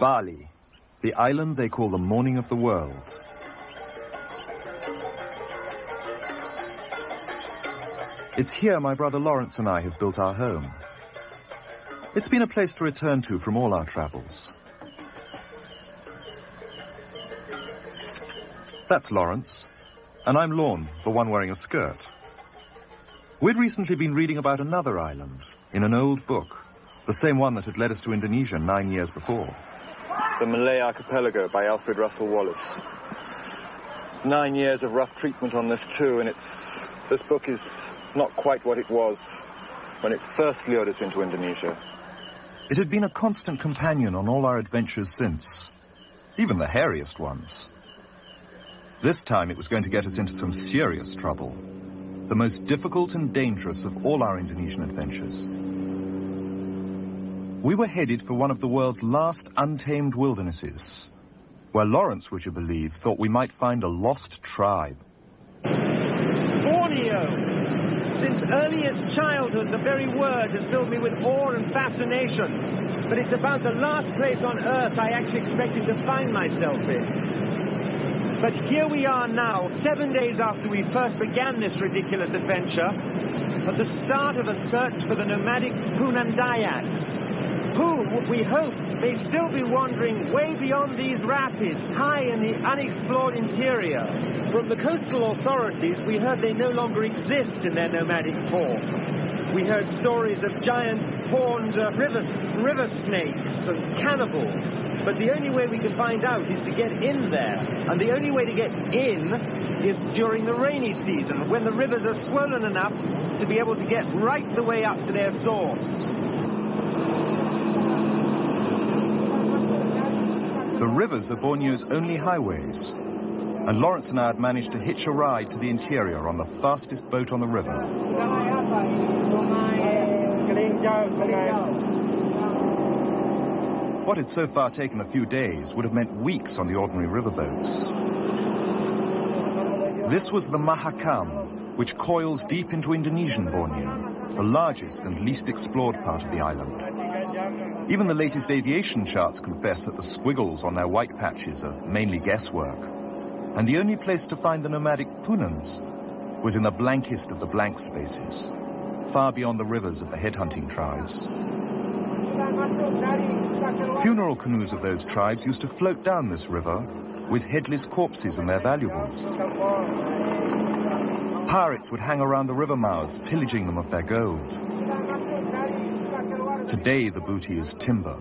Bali, the island they call the morning of the world. It's here my brother Lawrence and I have built our home. It's been a place to return to from all our travels. That's Lawrence, and I'm Lorne, the one wearing a skirt. We'd recently been reading about another island in an old book, the same one that had led us to Indonesia nine years before. The Malay Archipelago by Alfred Russel Wallace. Nine years of rough treatment on this too, and it's this book is not quite what it was when it first lured us into Indonesia. It had been a constant companion on all our adventures since, even the hairiest ones. This time it was going to get us into some serious trouble, the most difficult and dangerous of all our Indonesian adventures. We were headed for one of the world's last untamed wildernesses, where Lawrence, would you believe, thought we might find a lost tribe. Borneo! Since earliest childhood, the very word has filled me with awe and fascination. But it's about the last place on earth I actually expected to find myself in. But here we are now, seven days after we first began this ridiculous adventure, at the start of a search for the nomadic Punan Dayaks, who, we hope, may still be wandering way beyond these rapids, high in the unexplored interior. From the coastal authorities, we heard they no longer exist in their nomadic form. We heard stories of giant horned uh, river, river snakes and cannibals. But the only way we can find out is to get in there. And the only way to get in is during the rainy season, when the rivers are swollen enough to be able to get right the way up to their source. Rivers are Borneo's only highways, and Lawrence and I had managed to hitch a ride to the interior on the fastest boat on the river. What had so far taken a few days would have meant weeks on the ordinary riverboats. This was the Mahakam, which coils deep into Indonesian Borneo, the largest and least explored part of the island. Even the latest aviation charts confess that the squiggles on their white patches are mainly guesswork. And the only place to find the nomadic Punans was in the blankest of the blank spaces, far beyond the rivers of the headhunting tribes. Funeral canoes of those tribes used to float down this river with headless corpses and their valuables. Pirates would hang around the river mouths, pillaging them of their gold. Today the booty is timber.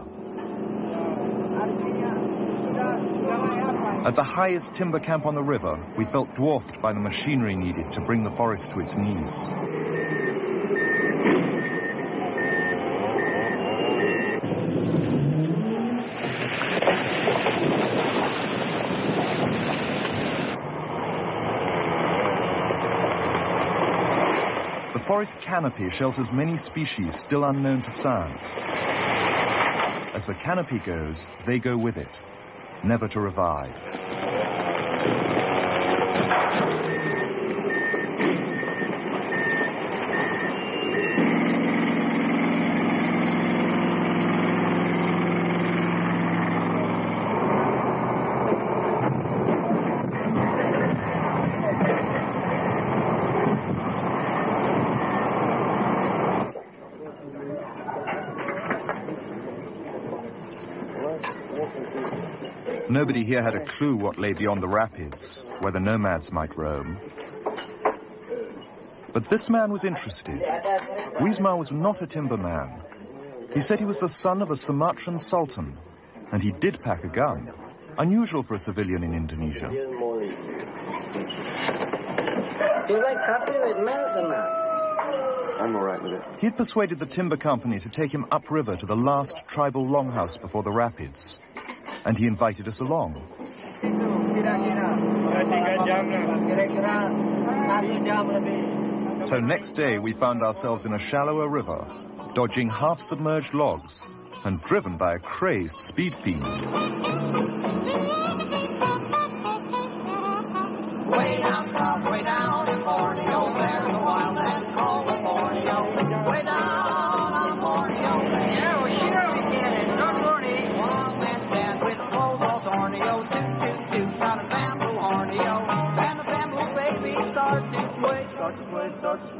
At the highest timber camp on the river, we felt dwarfed by the machinery needed to bring the forest to its knees. The forest canopy shelters many species still unknown to science. As the canopy goes, they go with it, never to revive. Here had a clue what lay beyond the rapids, where the nomads might roam. But this man was interested. Wismar was not a timberman. He said he was the son of a Sumatran sultan, and he did pack a gun, unusual for a civilian in Indonesia. I'm all right with it. He had persuaded the timber company to take him upriver to the last tribal longhouse before the rapids, and he invited us along. So next day we found ourselves in a shallower river, dodging half-submerged logs, and driven by a crazed speed fiend. Tortoise, tortoise.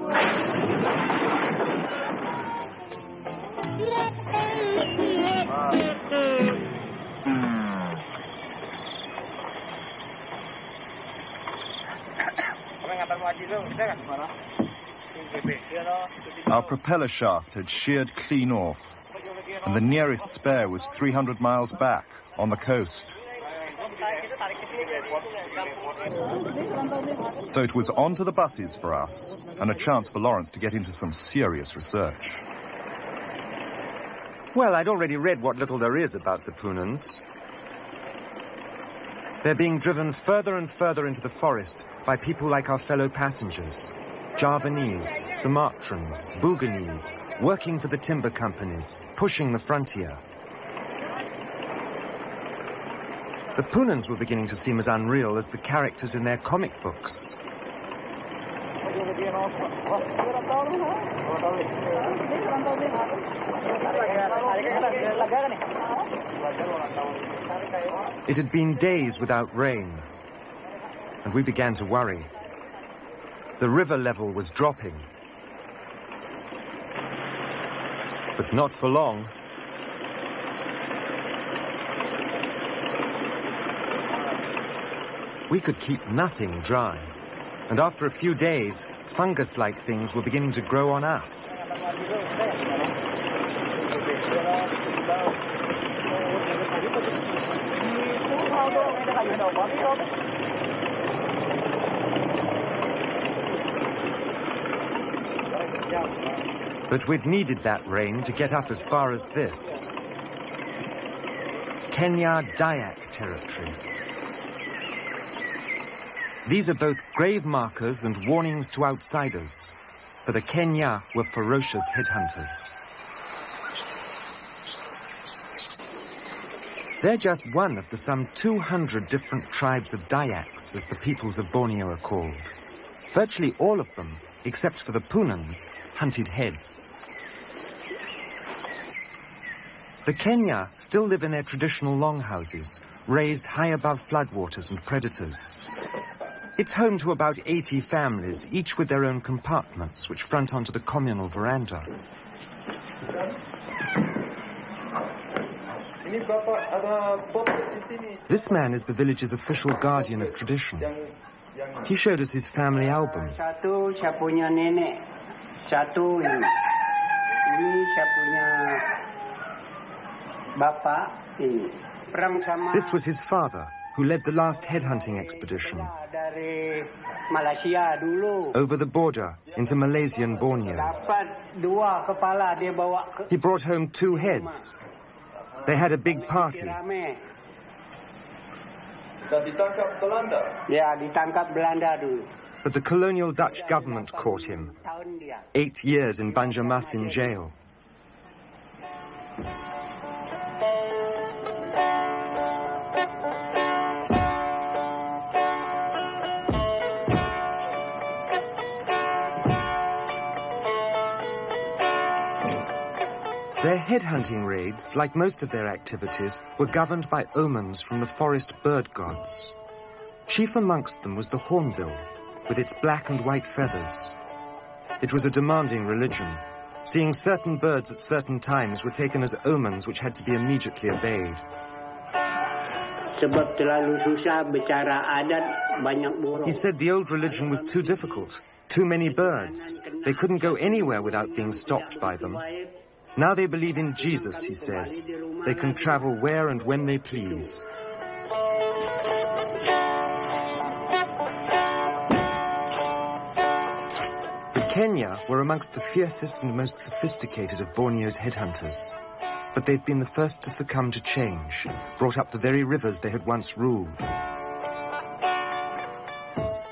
Our propeller shaft had sheared clean off, and the nearest spare was 300 miles back, on the coast. So it was on to the buses for us, and a chance for Lawrence to get into some serious research. Well, I'd already read what little there is about the Punans. They're being driven further and further into the forest by people like our fellow passengers. Javanese, Sumatrans, Buginese, working for the timber companies, pushing the frontier. The Punans were beginning to seem as unreal as the characters in their comic books. It had been days without rain, and we began to worry. The river level was dropping. But not for long. We could keep nothing dry, and after a few days, fungus-like things were beginning to grow on us. But we'd needed that rain to get up as far as this. Kenyah Dayak territory. These are both grave markers and warnings to outsiders, for the Kenyah were ferocious headhunters. They're just one of the some 200 different tribes of Dayaks, as the peoples of Borneo are called. Virtually all of them, except for the Punans, hunted heads. The Kenyah still live in their traditional longhouses, raised high above floodwaters and predators. It's home to about 80 families, each with their own compartments, which front onto the communal veranda. This man is the village's official guardian of tradition. He showed us his family album. Satu saya punya nenek, satu ini. Ini saya punya bapak ini. Perang sama This was his father, who led the last headhunting expedition dari Malaysia dulu. over the border into Malaysian Borneo. Dapat dua kepala dia bawa ke He brought home two heads. They had a big party. rame. Dan ditangkap Belanda. Ya, ditangkap Belanda dulu. But the colonial Dutch government caught him. Eight years in Banjarmasin jail. Their headhunting raids, like most of their activities, were governed by omens from the forest bird gods. Chief amongst them was the hornbill, with its black and white feathers. It was a demanding religion. Seeing certain birds at certain times were taken as omens which had to be immediately obeyed. Sebab terlalu susah bicara adat, banyak burung. He said the old religion was too difficult, too many birds. They couldn't go anywhere without being stopped by them. Now they believe in Jesus, he says. They can travel where and when they please. The Kenyah were amongst the fiercest and most sophisticated of Borneo's headhunters. But they've been the first to succumb to change, brought up the very rivers they had once ruled.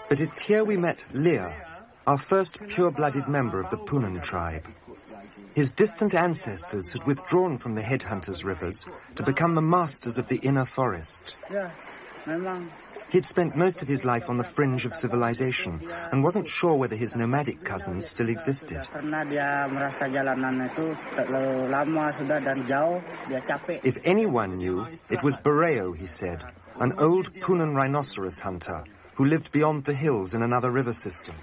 But it's here we met Lear, our first pure-blooded member of the Punan tribe. His distant ancestors had withdrawn from the headhunters' rivers to become the masters of the inner forest. He'd spent most of his life on the fringe of civilization and wasn't sure whether his nomadic cousins still existed. karena dia merasa jalanan itu terlalu lama sudah dan jauh, dia capek. If anyone knew, it was Boreo, he said, an old Punan rhinoceros hunter who lived beyond the hills in another river system.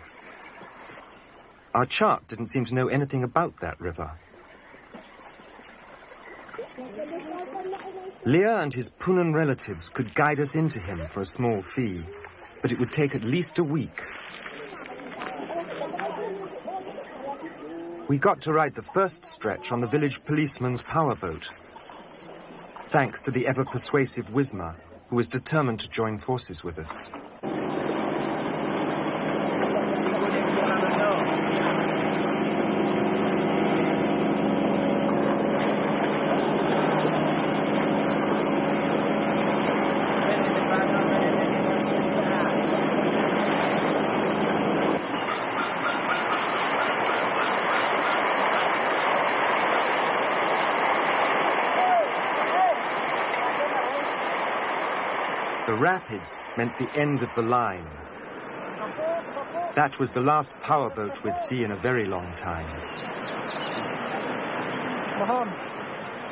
Our chart didn't seem to know anything about that river. Lear and his Punan relatives could guide us into him for a small fee, but it would take at least a week. We got to ride the first stretch on the village policeman's powerboat, thanks to the ever persuasive Wismar, who was determined to join forces with us. The rapids meant the end of the line. That was the last powerboat we'd see in a very long time.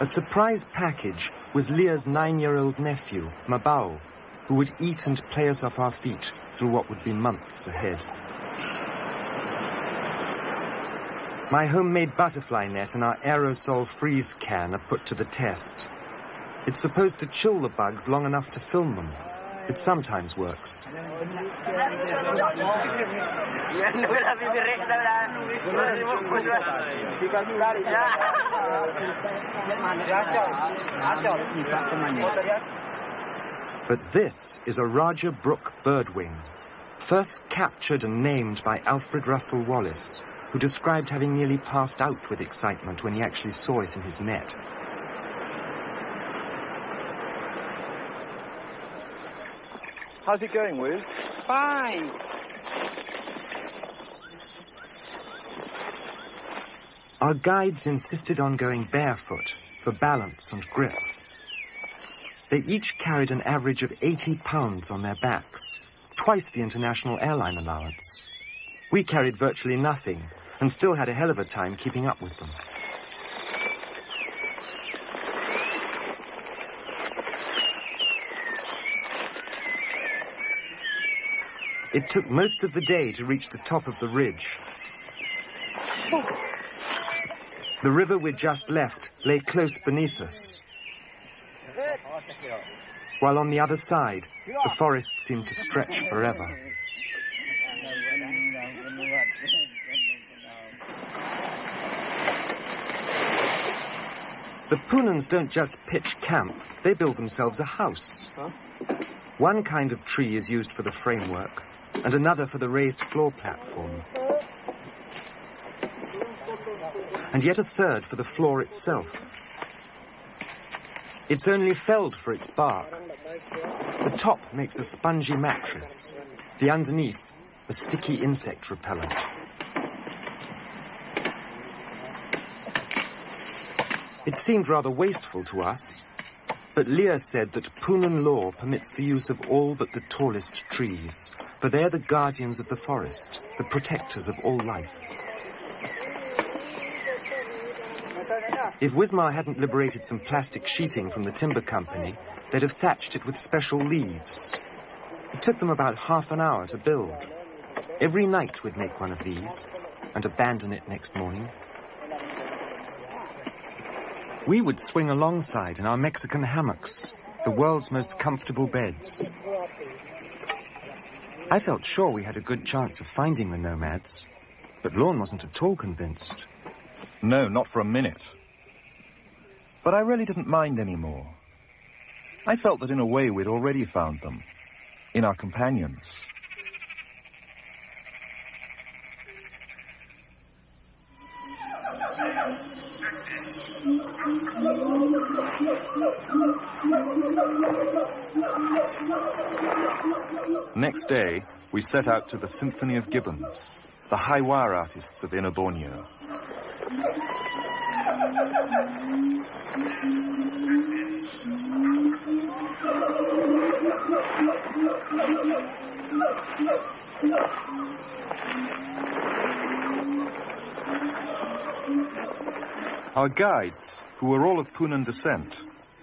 A surprise package was Lear's nine-year-old nephew, Mabao, who would eat and play us off our feet through what would be months ahead. My homemade butterfly net and our aerosol freeze can are put to the test. It's supposed to chill the bugs long enough to film them. It sometimes works. But this is a Rajah Brooke birdwing, first captured and named by Alfred Russel Wallace, who described having nearly passed out with excitement when he actually saw it in his net. How's it going, Wiz? Fine. Our guides insisted on going barefoot for balance and grip. They each carried an average of 80 pounds on their backs, twice the international airline allowance. We carried virtually nothing and still had a hell of a time keeping up with them. It took most of the day to reach the top of the ridge. The river we'd just left lay close beneath us. While on the other side, the forest seemed to stretch forever. The Punans don't just pitch camp, they build themselves a house. One kind of tree is used for the framework, and another for the raised floor platform. And yet a third for the floor itself. It's only felled for its bark. The top makes a spongy mattress, the underneath a sticky insect repellent. It seemed rather wasteful to us, but Lear said that Punan law permits the use of all but the tallest trees, for they're the guardians of the forest, the protectors of all life. If Wismar hadn't liberated some plastic sheeting from the timber company, they'd have thatched it with special leaves. It took them about half an hour to build. Every night we'd make one of these and abandon it next morning. We would swing alongside in our Mexican hammocks, the world's most comfortable beds. I felt sure we had a good chance of finding the nomads, but Lorne wasn't at all convinced. No, not for a minute. But I really didn't mind anymore. I felt that in a way we'd already found them, in our companions. Next day, we set out to the Symphony of Gibbons, the high wire artists of Inner Borneo. Our guides, who were all of Punan descent,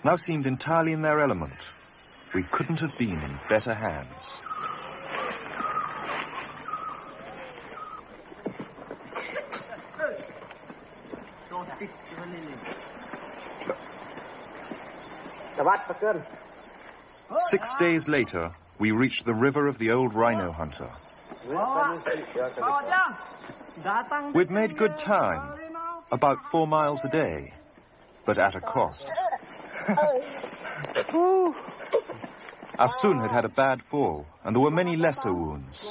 now seemed entirely in their element. We couldn't have been in better hands. Six days later, we reached the river of the old rhino hunter. We'd made good time, about four miles a day, but at a cost. Asun had had a bad fall, and there were many lesser wounds.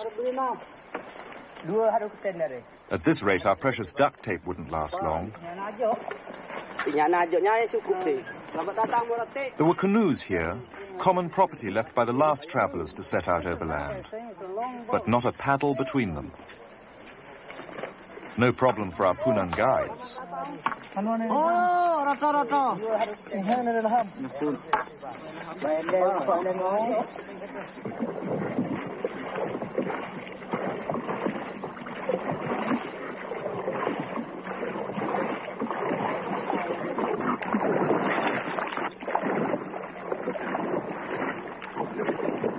At this rate, our precious duct tape wouldn't last long. There were canoes here, common property left by the last travellers to set out overland, but not a paddle between them. No problem for our Punan guides.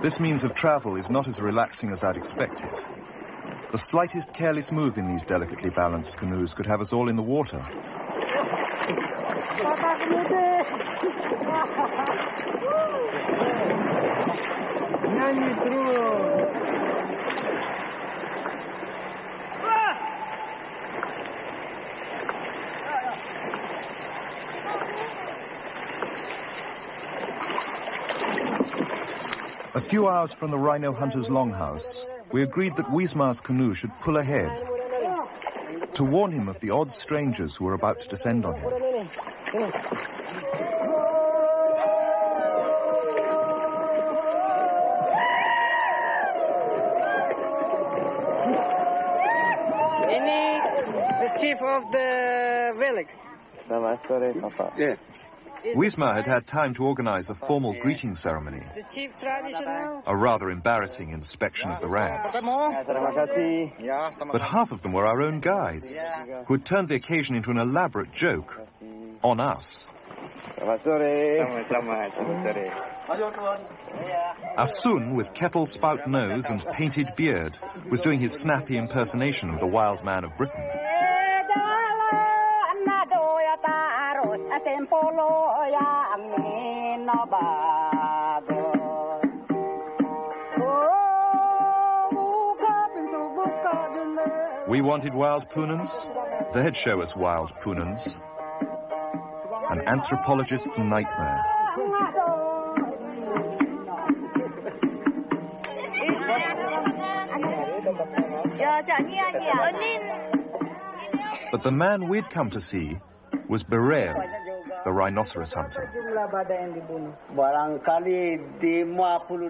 This means of travel is not as relaxing as I'd expected. The slightest careless move in these delicately balanced canoes could have us all in the water. few hours from the rhino hunter's longhouse, we agreed that Wismar's canoe should pull ahead to warn him of the odd strangers who were about to descend on him. Ini the chief of the village. Yeah. Wismar had had time to organize a formal greeting ceremony, a rather embarrassing inspection of the ranks. But half of them were our own guides, who had turned the occasion into an elaborate joke on us. Asun, with kettle spout nose and painted beard, was doing his snappy impersonation of the wild man of Britain. We wanted wild punans. They'd show us wild punans. An anthropologist's nightmare. But the man we'd come to see was Bereo, the rhinoceros hunter.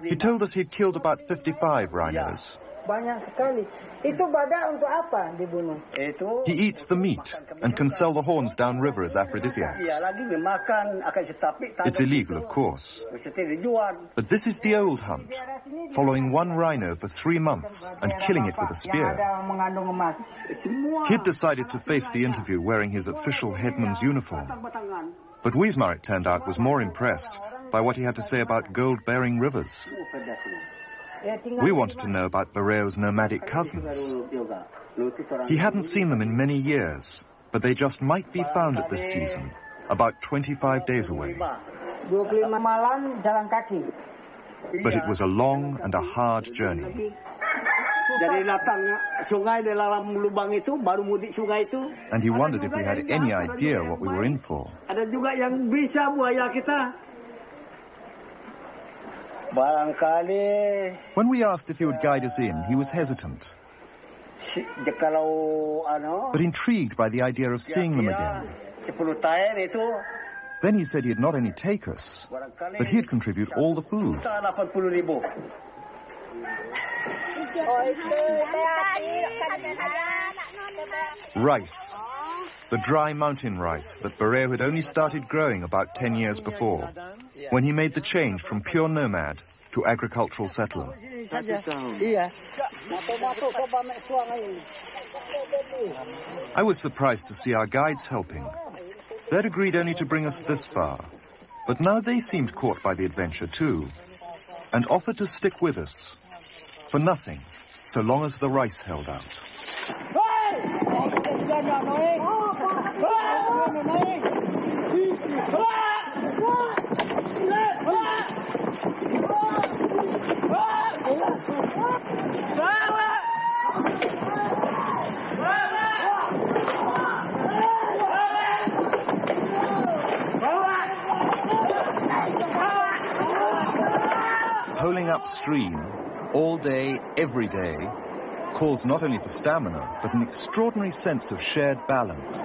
He told us he'd killed about 55 rhinos. He eats the meat and can sell the horns downriver as aphrodisiacs. It's illegal, of course. But this is the old hunt, following one rhino for three months and killing it with a spear. He'd decided to face the interview wearing his official headman's uniform. But Wismar, it turned out, was more impressed by what he had to say about gold-bearing rivers. We wanted to know about Bereo's nomadic cousins. He hadn't seen them in many years, but they just might be found at this season, about 25 days away. 25 malam jalan kaki. But it was a long and a hard journey. Dari datang ah, sungai di dalam lubang itu, baru mudik sungai itu. And he wondered if we had any idea what we were in for. Ada juga yang bisa buaya kita. Barangkali When we asked if he would guide us in, he was hesitant, si, je- kalau ano, but intrigued by the idea of seeing them again. 10 tahun itu Then he said he'd not only take us, but he'd contribute all the food. 80 ribu. Rice. The dry mountain rice that Barreo had only started growing about 10 years before, when he made the change from pure nomad to agricultural settler. I was surprised to see our guides helping. They'd agreed only to bring us this far, but now they seemed caught by the adventure too, and offered to stick with us, for nothing so long as the rice held out. Pulling upstream, all day, every day, calls not only for stamina, but an extraordinary sense of shared balance.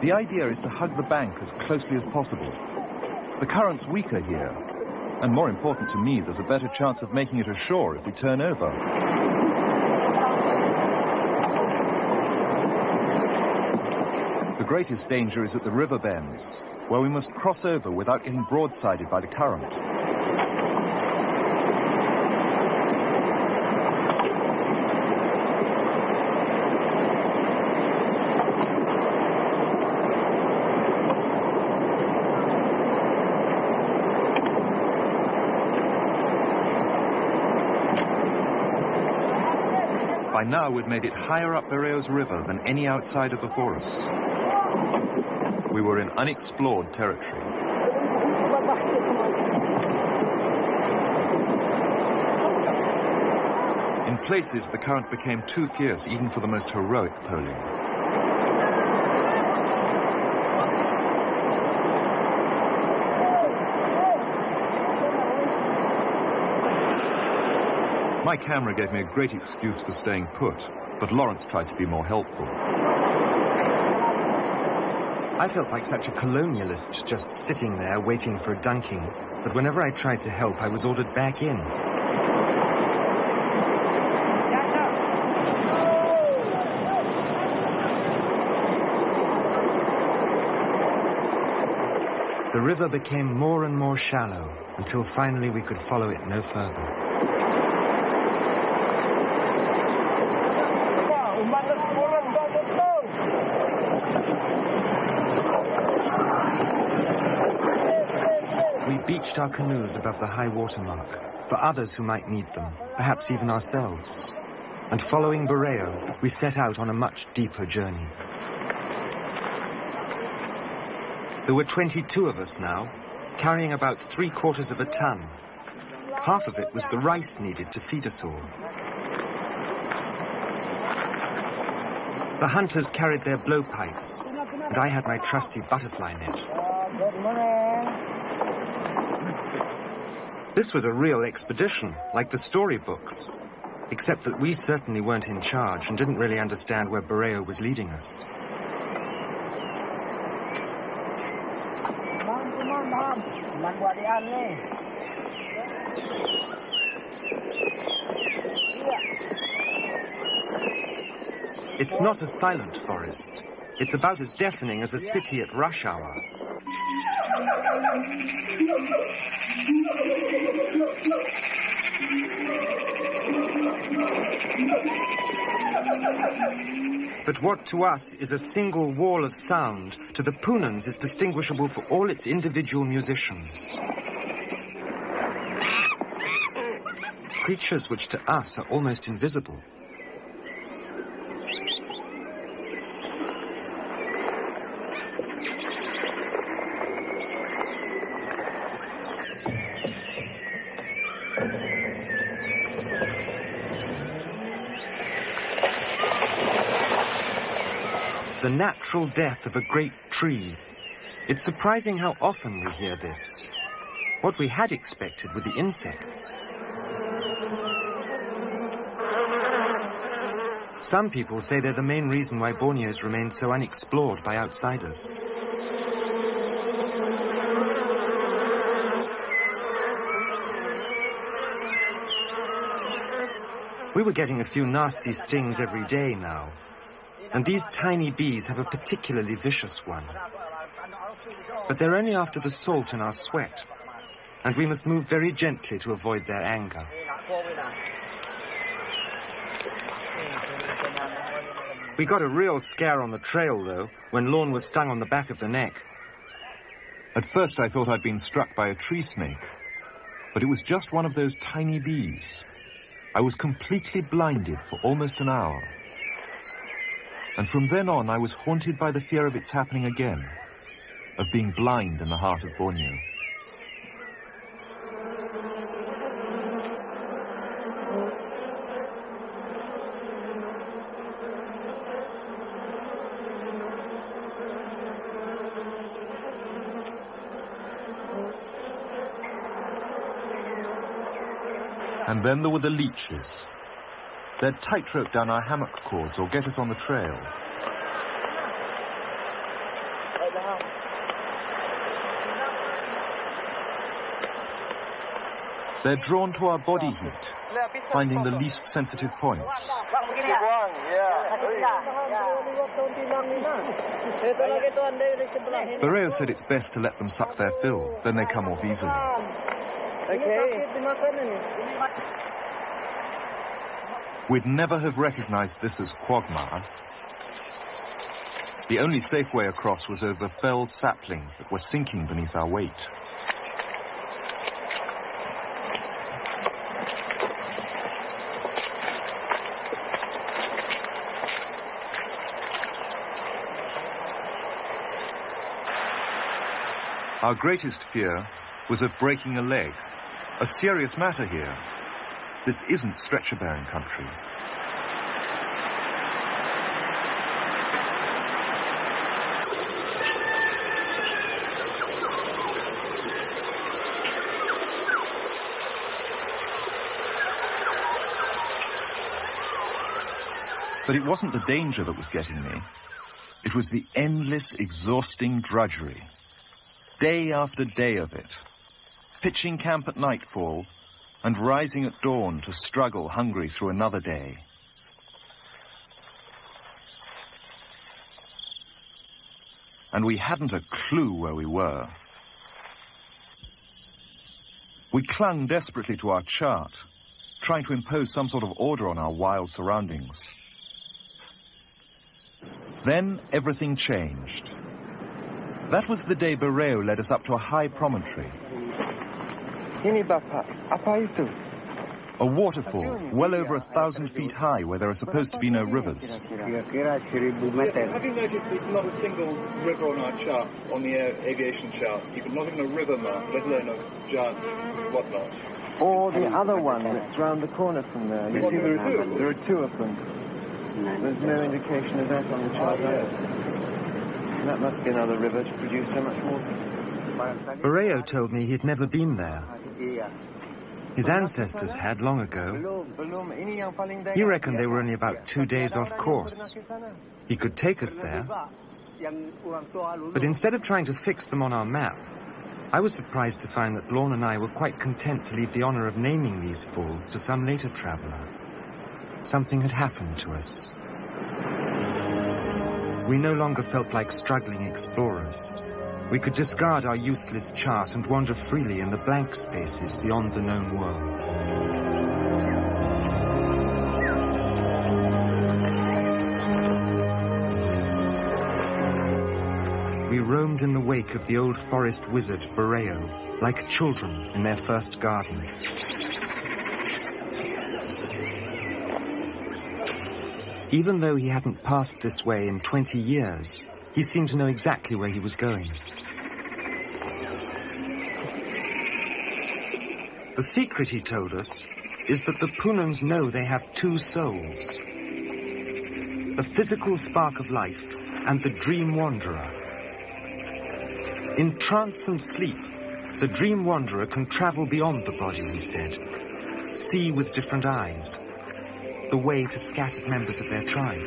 The idea is to hug the bank as closely as possible. The current's weaker here, and more important to me, there's a better chance of making it ashore if we turn over. The greatest danger is at the river bends, where we must cross over without getting broadsided by the current. By now, we'd made it higher up Berreos River than any outsider before us. We were in unexplored territory. In places, the current became too fierce even for the most heroic poling. My camera gave me a great excuse for staying put, but Lawrence tried to be more helpful. I felt like such a colonialist just sitting there waiting for a dunking that whenever I tried to help, I was ordered back in. The river became more and more shallow until finally we could follow it no further. Our canoes above the high water mark for others who might need them, perhaps even ourselves. And following Berreo, we set out on a much deeper journey. There were 22 of us now, carrying about three quarters of a ton. Half of it was the rice needed to feed us all. The hunters carried their blowpipes, and I had my trusty butterfly net. Good morning. This was a real expedition, like the storybooks. Except that we certainly weren't in charge and didn't really understand where Berreo was leading us. It's not a silent forest. It's about as deafening as a city at rush hour. But what to us is a single wall of sound, to the Punans is distinguishable for all its individual musicians. Creatures which to us are almost invisible. Natural death of a great tree. It's surprising how often we hear this. What we had expected were the insects. Some people say they're the main reason why Borneo's remained so unexplored by outsiders. We were getting a few nasty stings every day now. And these tiny bees have a particularly vicious one. But they're only after the salt in our sweat. And we must move very gently to avoid their anger. We got a real scare on the trail, though, when Lorne was stung on the back of the neck. At first I thought I'd been struck by a tree snake, but it was just one of those tiny bees. I was completely blinded for almost an hour. And from then on, I was haunted by the fear of its happening again, of being blind in the heart of Borneo. And then there were the leeches, They'd tightrope down our hammock cords or get us on the trail. They're drawn to our body heat, finding the least sensitive points. Barreo said it's best to let them suck their fill, then they come off easily. We'd never have recognized this as quagmire. The only safe way across was over felled saplings that were sinking beneath our weight. Our greatest fear was of breaking a leg, a serious matter here. This isn't stretcher-bearing country. But it wasn't the danger that was getting me. It was the endless, exhausting drudgery day after day of it, pitching camp at nightfall and rising at dawn to struggle hungry through another day. And we hadn't a clue where we were. We clung desperately to our chart, trying to impose some sort of order on our wild surroundings. Then everything changed. That was the day Barreo led us up to a high promontory. A waterfall well over a thousand feet high where there are supposed to be no rivers. Kira-kira seribu meter. Have you noticed there's not a single river on our chart, on the air, aviation chart, even not even a river mark, let alone a giant whatnot? Or the other one that's round the corner from there. You see there are two. There are two of them. There's no indication of that on the chart either. That must be another river to produce so much water. Barreo told me he'd never been there. His ancestors had long ago. He reckoned they were only about two days off course. He could take us there, but instead of trying to fix them on our map, I was surprised to find that Lorne and I were quite content to leave the honor of naming these falls to some later traveler. Something had happened to us. We no longer felt like struggling explorers. We could discard our useless chart and wander freely in the blank spaces beyond the known world. We roamed in the wake of the old forest wizard, Barreo, like children in their first garden. Even though he hadn't passed this way in 20 years, he seemed to know exactly where he was going. The secret, he told us, is that the Punans know they have two souls. The physical spark of life and the dream wanderer. In trance and sleep, the dream wanderer can travel beyond the body, he said. See with different eyes. The way to scattered members of their tribe.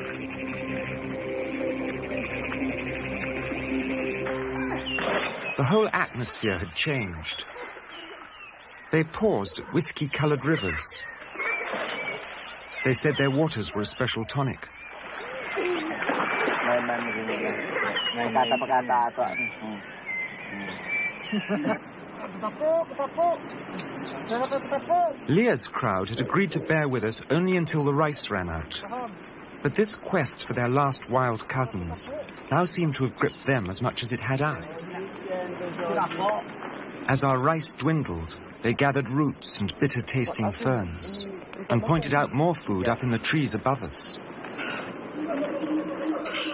The whole atmosphere had changed. They paused at whiskey-colored rivers. They said their waters were a special tonic. Leah's crowd had agreed to bear with us only until the rice ran out. But this quest for their last wild cousins now seemed to have gripped them as much as it had us. As our rice dwindled, they gathered roots and bitter-tasting ferns and pointed out more food up in the trees above us.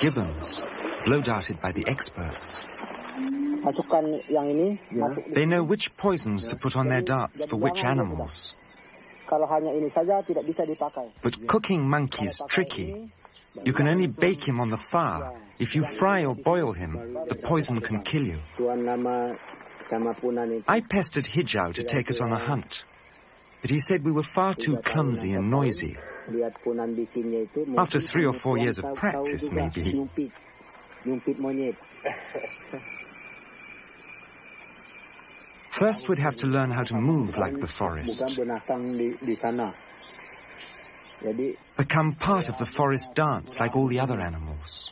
Gibbons, blow-darted by the experts. masukkan yang ini. masuk- They know which poisons to put on their darts for which animals. Kalau hanya ini saja tidak bisa dipakai. But cooking monkey's tricky. You can only bake him on the fire. If you fry or boil him, the poison can kill you. I pestered Hijau to take us on a hunt. but he said we were far too clumsy and noisy. After three or four years of practice, maybe. First, we'd have to learn how to move like the forest, become part of the forest dance like all the other animals.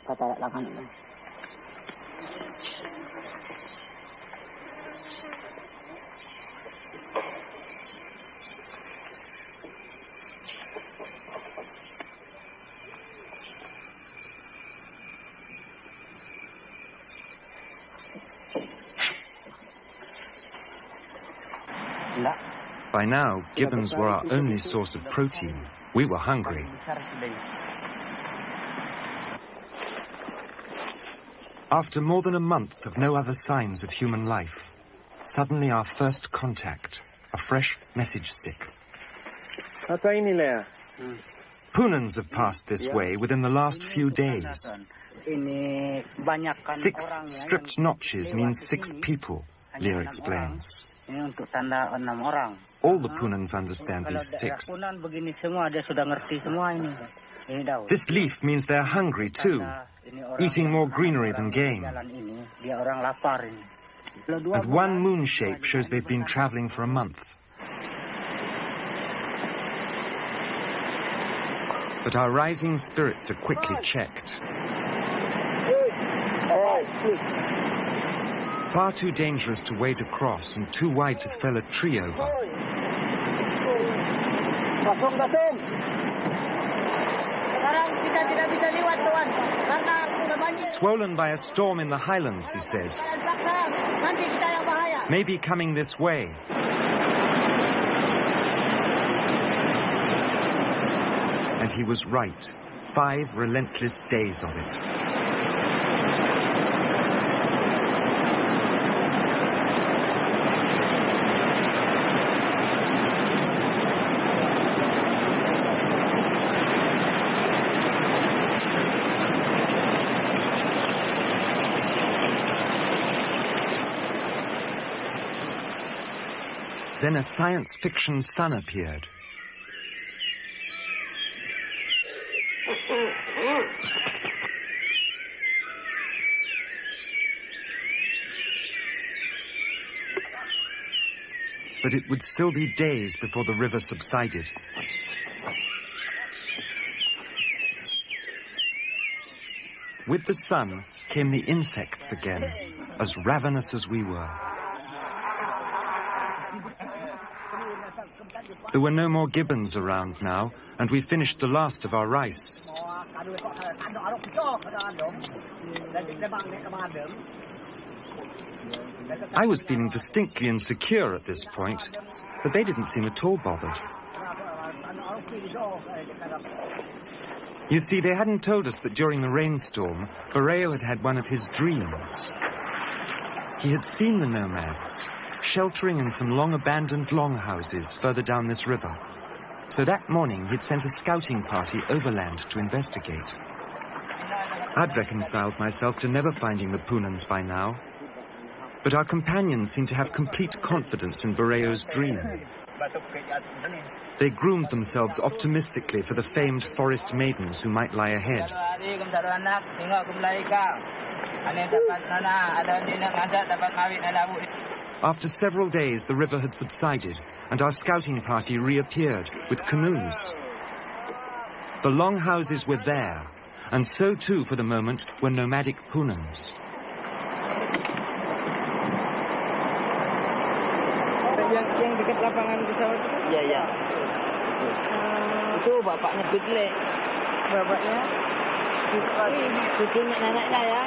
By now, gibbons were our only source of protein. We were hungry. After more than a month of no other signs of human life, suddenly our first contact, a fresh message stick. Apa ini, Lea? Punans have passed this way within the last few days. Six stripped notches means six people, Leah explains. Ini untuk tanda enam orang. All the Punans understand these sticks. Punan begini semua, dia sudah ngerti semua ini. Ini daun. This leaf means they're hungry too, Tanda ini orang eating more greenery than game. Jalan ini, dia orang lapar ini. Kalau dua And one moon shape shows they've been traveling for a month. But our rising spirits are quickly checked. Far too dangerous to wade across and too wide to fell a tree over. Banjir. Swollen by a storm in the highlands, he says. Jalan paksa, nanti kita yang bahaya. Maybe coming this way. And he was right. Five relentless days of it. Then a science fiction sun appeared. But it would still be days before the river subsided. With the sun came the insects again, as ravenous as we were. There were no more gibbons around now, and we finished the last of our rice. I was feeling distinctly insecure at this point, but they didn't seem at all bothered. You see, they hadn't told us that during the rainstorm, Borreo had had one of his dreams. He had seen the nomads, sheltering in some long-abandoned longhouses further down this river. So that morning, he'd sent a scouting party overland to investigate. I'd reconciled myself to never finding the Punans by now. But our companions seemed to have complete confidence in Borreo's dream. They groomed themselves optimistically for the famed forest maidens who might lie ahead. Adik, kamu tak ada anak, tengok aku melahirkan. Ada yang dapat anak, ada yang nak ngasak, dapat kahwin, ada abu. After several days, the river had subsided, and our scouting party reappeared with canoes. The longhouses were there, and so too, for the moment, were nomadic Punans. Yang, yang dekat lapangan pesawat itu? Iya, iya. Itu bapaknya Piglek. Bapaknya? Cucunya neneknya ya.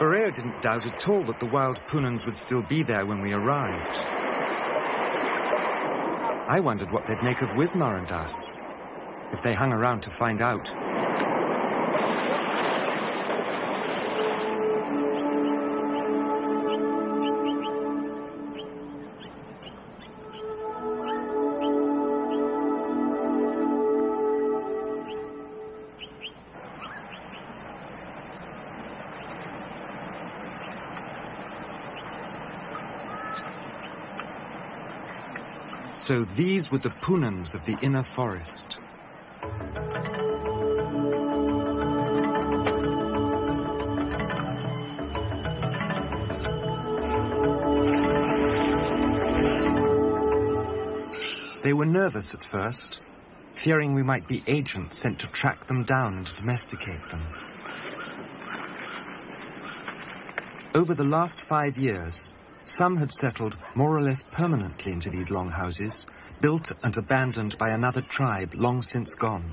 Borreo didn't doubt at all that the wild Punans would still be there when we arrived. I wondered what they'd make of Wismar and us, if they hung around to find out. These were the Punans of the inner forest. They were nervous at first, fearing we might be agents sent to track them down and domesticate them. Over the last five years, some had settled more or less permanently into these long houses, built and abandoned by another tribe long since gone.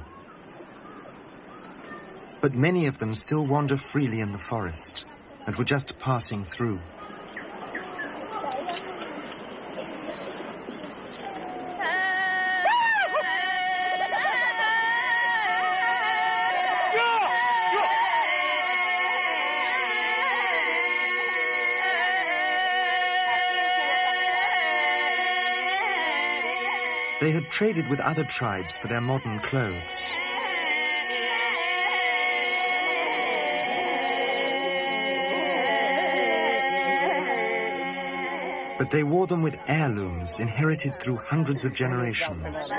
But many of them still wander freely in the forest and were just passing through. Traded with other tribes for their modern clothes. But they wore them with heirlooms inherited through hundreds of generations.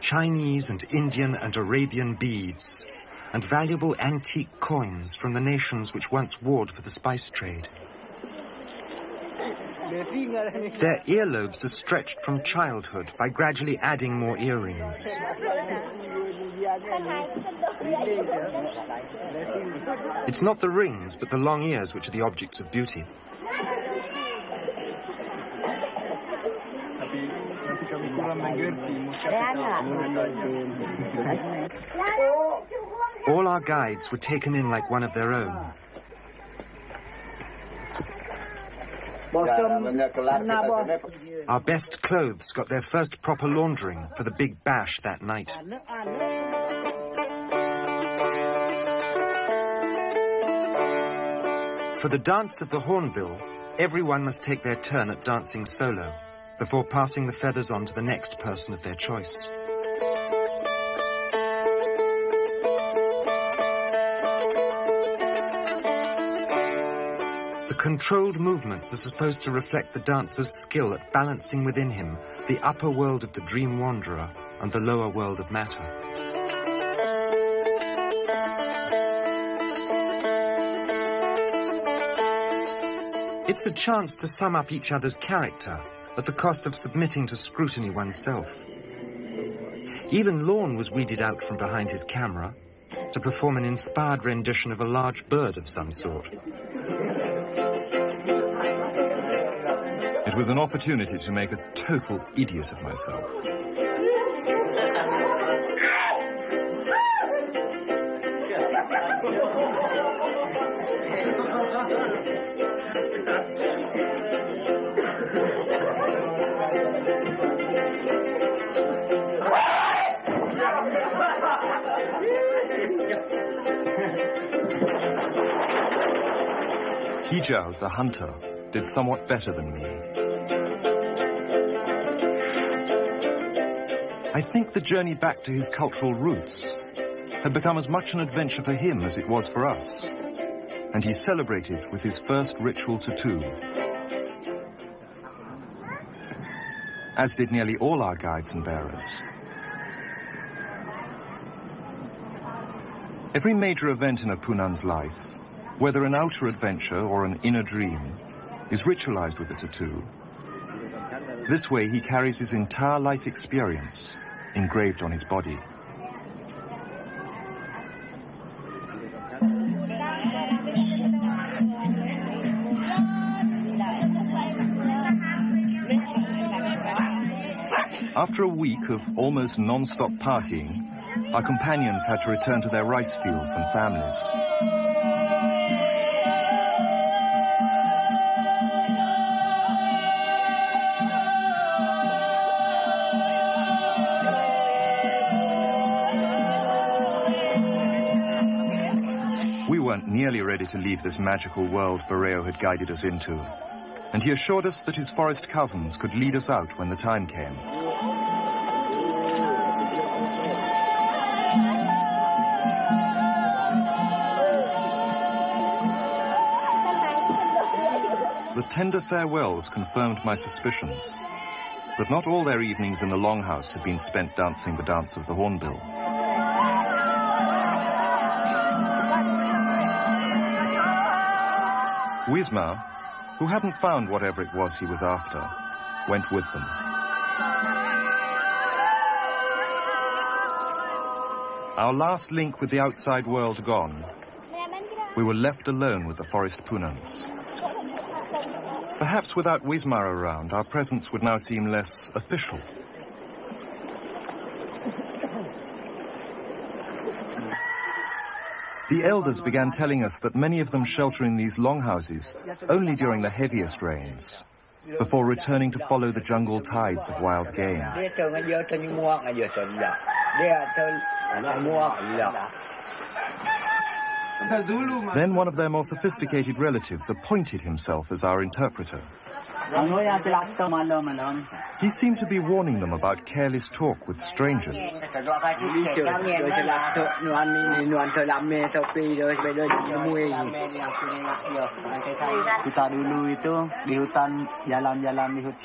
Chinese and Indian and Arabian beads, and valuable antique coins from the nations which once warred for the spice trade. Their earlobes are stretched from childhood by gradually adding more earrings. It's not the rings, but the long ears which are the objects of beauty. All our guides were taken in like one of their own. Our best clothes got their first proper laundering for the big bash that night. For the dance of the hornbill, everyone must take their turn at dancing solo before passing the feathers on to the next person of their choice. Controlled movements are supposed to reflect the dancer's skill at balancing within him the upper world of the dream wanderer and the lower world of matter. It's a chance to sum up each other's character at the cost of submitting to scrutiny oneself. Even Lorne was weeded out from behind his camera to perform an inspired rendition of a large bird of some sort. It was an opportunity to make a total idiot of myself. Hijau, the hunter, did somewhat better than me. I think the journey back to his cultural roots had become as much an adventure for him as it was for us, and he celebrated with his first ritual tattoo. As did nearly all our guides and bearers. Every major event in a Punan's life, whether an outer adventure or an inner dream, is ritualized with a tattoo. This way he carries his entire life experience engraved on his body. After a week of almost non-stop partying, our companions had to return to their rice fields and families. To leave this magical world Borreo had guided us into, and he assured us that his forest cousins could lead us out when the time came. The tender farewells confirmed my suspicions, but not all their evenings in the Longhouse had been spent dancing the dance of the Hornbill. Wismar, who hadn't found whatever it was he was after, went with them. Our last link with the outside world gone, we were left alone with the forest punans. Perhaps without Wismar around, our presence would now seem less official. The elders began telling us that many of them shelter in these longhouses only during the heaviest rains, before returning to follow the jungle tides of wild game. Then one of their more sophisticated relatives appointed himself as our interpreter. He seemed to be warning them about careless talk with strangers.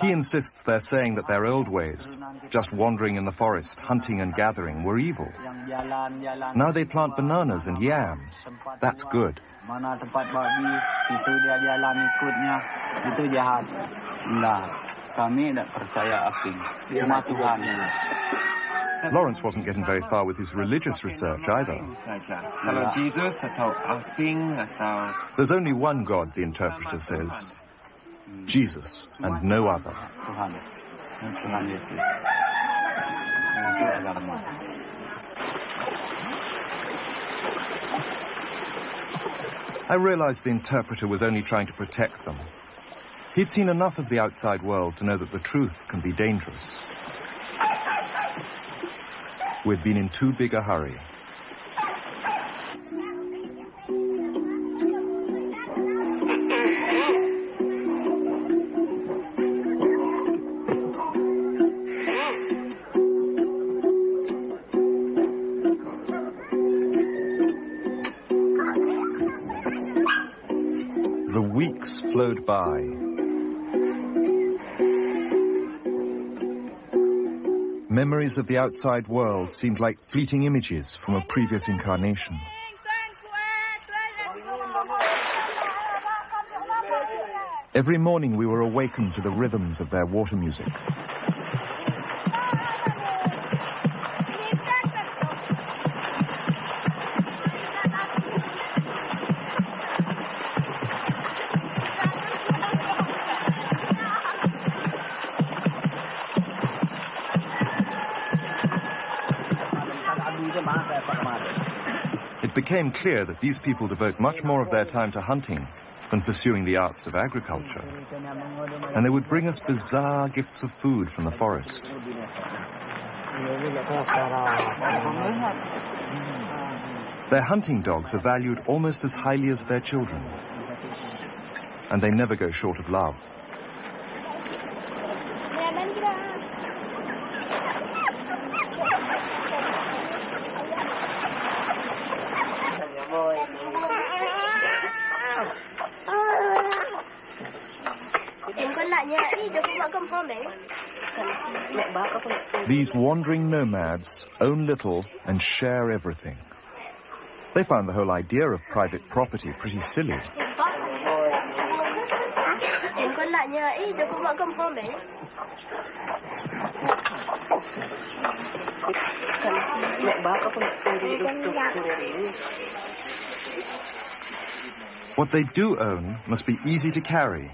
He insists they're saying that their old ways, just wandering in the forest, hunting and gathering, were evil. Now they plant bananas and yams. That's good. Mana tempat babi, itu dia jalan ikutnya, itu jahat. Nah, kami tidak percaya asing. Cuma Tuhan. Lawrence wasn't getting very far with his religious research either. Kalau Jesus atau asing atau There's only one God, the interpreter says. Hmm. Jesus, and no other. Tuhan. Tuhan Yesus. Itu agama. I realized the interpreter was only trying to protect them. He'd seen enough of the outside world to know that the truth can be dangerous. We'd been in too big a hurry. Memories of the outside world seemed like fleeting images from a previous incarnation. Every morning we were awakened to the rhythms of their water music. Became clear that these people devote much more of their time to hunting than pursuing the arts of agriculture. And they would bring us bizarre gifts of food from the forest. Their hunting dogs are valued almost as highly as their children. And they never go short of love. These wandering nomads own little and share everything. They found the whole idea of private property pretty silly. What they do own must be easy to carry,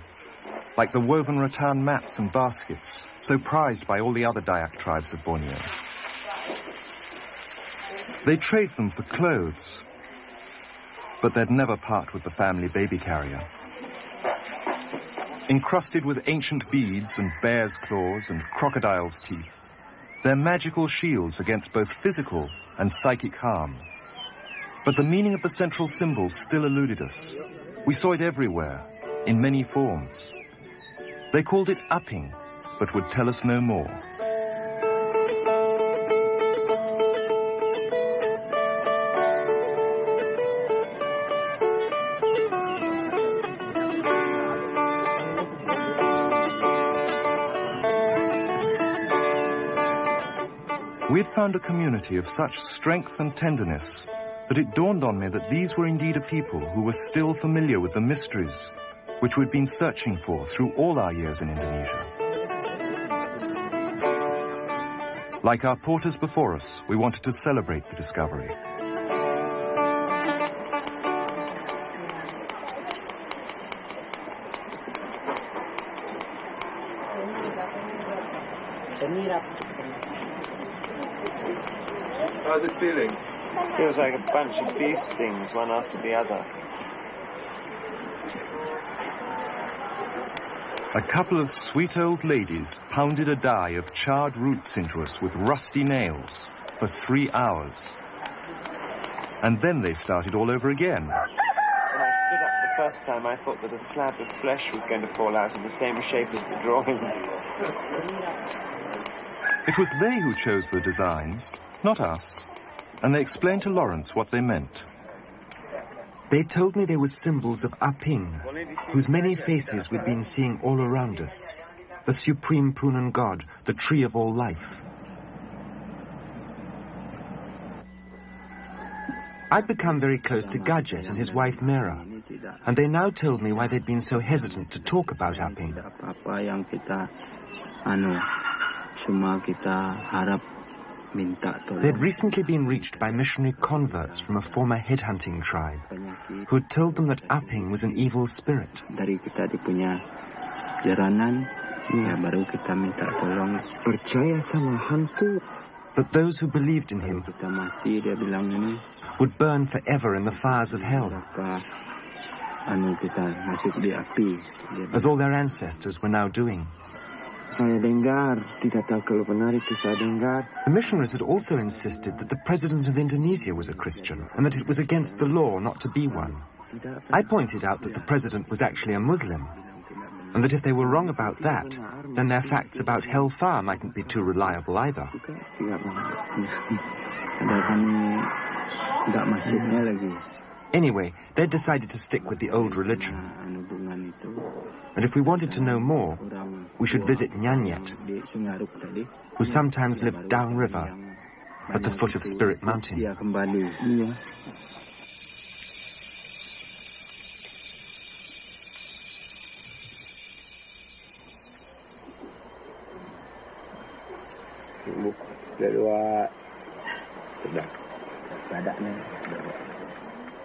like the woven rattan mats and baskets, so prized by all the other Dayak tribes of Borneo. They trade them for clothes, but they'd never part with the family baby carrier. Encrusted with ancient beads and bear's claws and crocodile's teeth, they're magical shields against both physical and psychic harm. But the meaning of the central symbol still eluded us. We saw it everywhere, in many forms. They called it Aping, but would tell us no more. We had found a community of such strength and tenderness that it dawned on me that these were indeed a people who were still familiar with the mysteries which we'd been searching for through all our years in Indonesia. Like our porters before us, we wanted to celebrate the discovery. How's it feeling? Feels like a bunch of bee stings, one after the other. A couple of sweet old ladies pounded a dye of charred roots into us with rusty nails for three hours. And then they started all over again. When I stood up the first time, I thought that a slab of flesh was going to fall out in the same shape as the drawing. It was they who chose the designs, not us. And they explained to Lawrence what they meant. They told me they were symbols of ah Aping, whose many faces we'd been seeing all around us. The supreme Punan god, the tree of all life. I'd become very close to Gadget and his wife Mera, and they now told me why they'd been so hesitant to talk about ah Aping. Apa yang kita anu cuma kita harap minta They'd recently been reached by missionary converts from a former headhunting tribe, who had told them that Aping was an evil spirit. dari kita di punya jaranan ya baru kita minta tolong percaya sama hantu. But those who believed in him kita mati dia bilang ini. would burn forever in the fires of hell, maka anu kita masuk di api? Dia as all their ancestors were now doing. The missionaries had also insisted that the president of Indonesia was a Christian and that it was against the law not to be one. I pointed out that the president was actually a Muslim and that if they were wrong about that, then their facts about hellfire mightn't be too reliable either. Anyway, they'd decided to stick with the old religion, and if we wanted to know more, we should visit Nyanyet, who sometimes lived downriver at the foot of Spirit Mountain.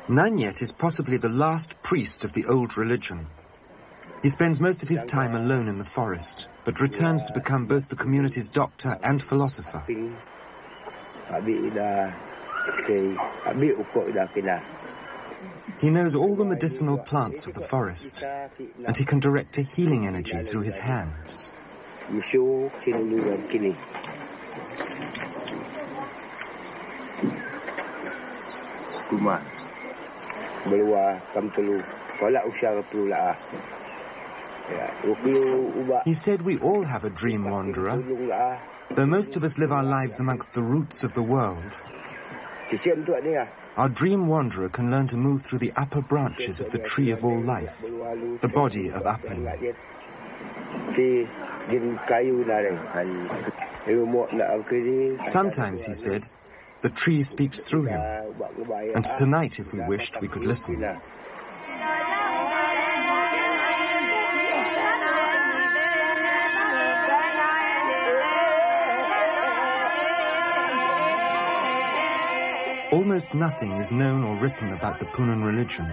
Nanyet is possibly the last priest of the old religion. He spends most of his time alone in the forest, but returns to become both the community's doctor and philosopher. He knows all the medicinal plants of the forest, and he can direct a healing energy through his hands. Beluar He said we all have a dream wanderer, though most of us live our lives amongst the roots of the world. Our dream wanderer can learn to move through the upper branches of the tree of all life, the body of kiri. Sometimes, he said, the tree speaks through him, and tonight, if we wished, we could listen. Almost nothing is known or written about the Punan religion.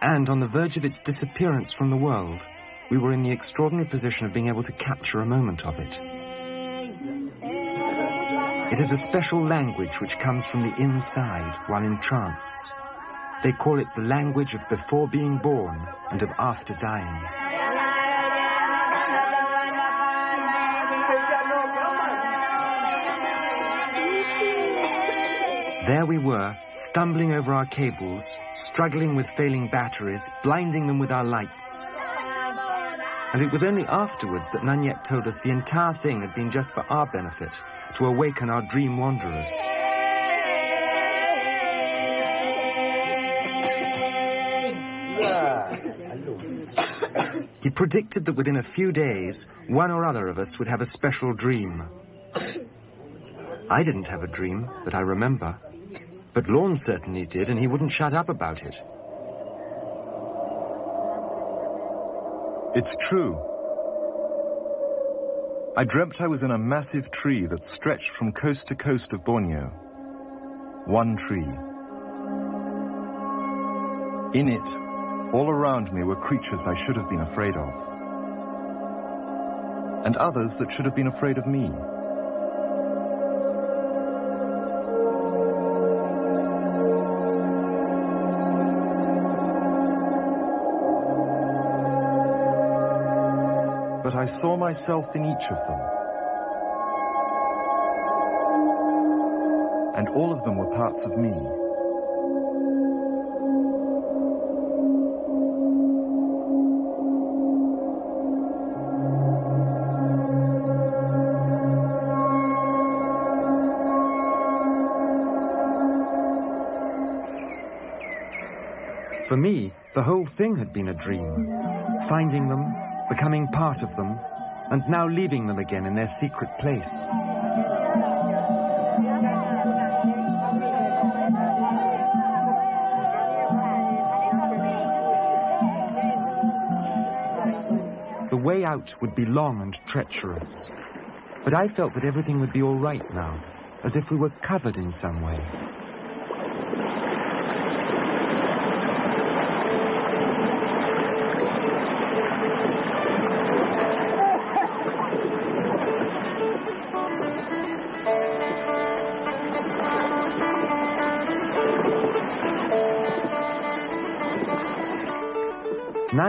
And on the verge of its disappearance from the world, we were in the extraordinary position of being able to capture a moment of it. It is a special language which comes from the inside while in trance. They call it the language of before being born and of after dying. There we were, stumbling over our cables, struggling with failing batteries, blinding them with our lights. And it was only afterwards that Nanyet told us the entire thing had been just for our benefit, to awaken our dream wanderers. He predicted that within a few days, one or other of us would have a special dream. I didn't have a dream that I remember, but Lorne certainly did, and he wouldn't shut up about it. It's true. I dreamt I was in a massive tree that stretched from coast to coast of Borneo. One tree. In it, all around me were creatures I should have been afraid of. And others that should have been afraid of me. I saw myself in each of them. And all of them were parts of me. For me, the whole thing had been a dream. Finding them, becoming part of them, and now leaving them again in their secret place. The way out would be long and treacherous, but I felt that everything would be all right now, as if we were covered in some way.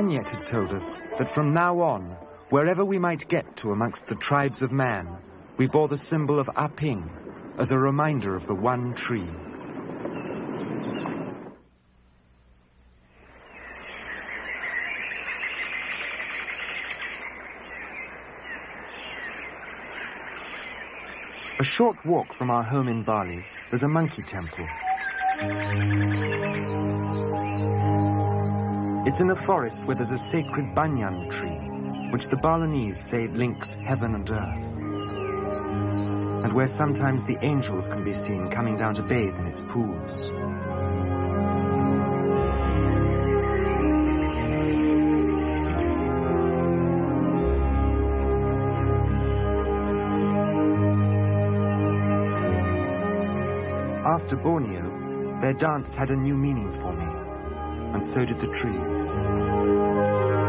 Nanyet had told us that from now on, wherever we might get to amongst the tribes of man, we bore the symbol of ah Aping as a reminder of the one tree. A short walk from our home in Bali, there's a monkey temple. It's in a forest where there's a sacred banyan tree, which the Balinese say links heaven and earth. And where sometimes the angels can be seen coming down to bathe in its pools. After Borneo, their dance had a new meaning for me, and so did the trees.